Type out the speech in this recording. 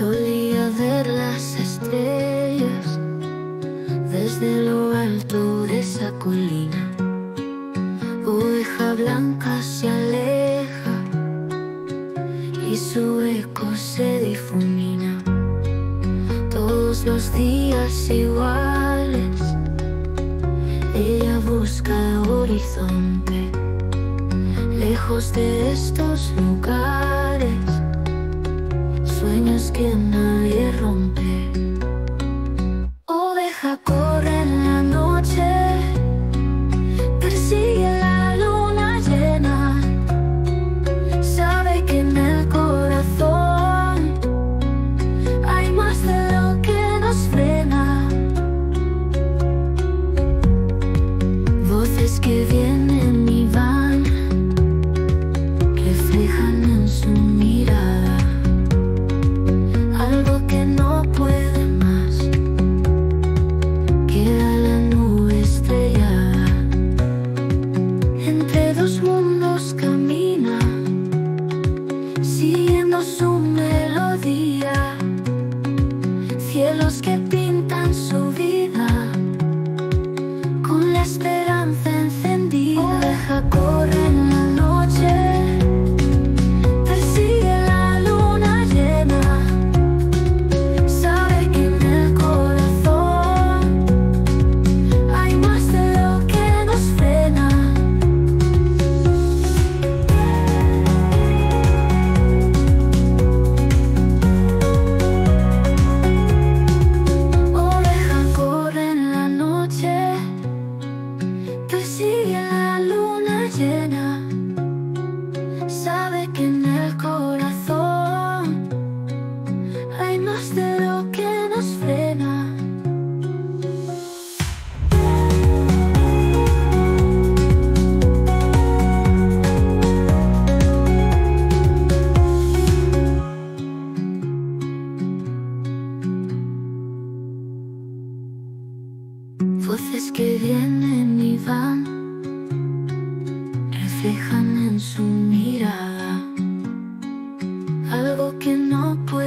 Solía ver las estrellas desde lo alto de esa colina. Oveja blanca se aleja y su eco se difumina. Todos los días iguales, ella busca horizonte, lejos de estos lugares skin. Sabe que en el corazón hay más de lo que nos frena. Voces que vienen y van, reflejan en su algo que no puede